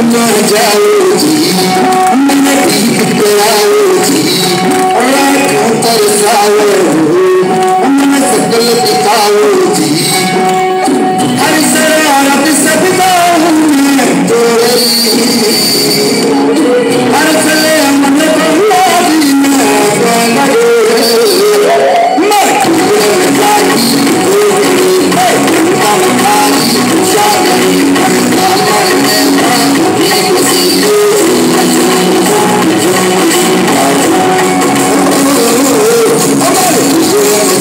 I'm not a doubt.